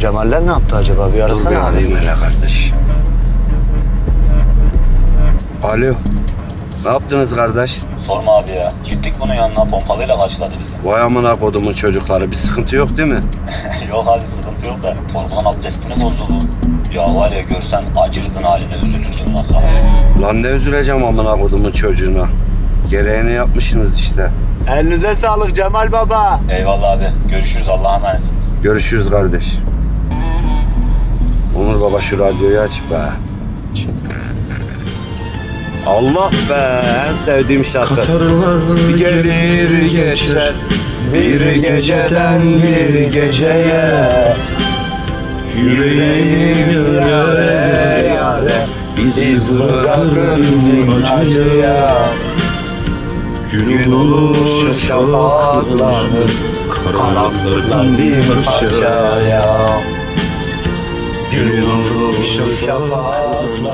Cemaller ne yaptı acaba? Bir Dur bir arasana arayayım hele kardeş. Alo. Ne yaptınız kardeş? Sorma abi ya. Gittik bunun yanına pompalıyla karşıladı bizi. Vay amına kodumun çocukları. Bir sıkıntı yok değil mi? yok abi sıkıntı yok da korkudan abdestini bozdu bu. Ya var ya görsen acırdın haline üzülürdün vallahi. Lan ne üzüleceğim amına kodumun çocuğuna. Gereğini yapmışsınız işte. Elinize sağlık Cemal Baba. Eyvallah abi. Görüşürüz Allah'a emanetsiniz. Görüşürüz kardeş. Baba şu radyoyu aç be. Allah be en sevdiğim şarkı. Bir gelir geçer bir geceden bir geceye. Yüreğim yare yare iz bırakır bin acıya. Gün olur şafaklanır kanatlar bir parçaya olur bin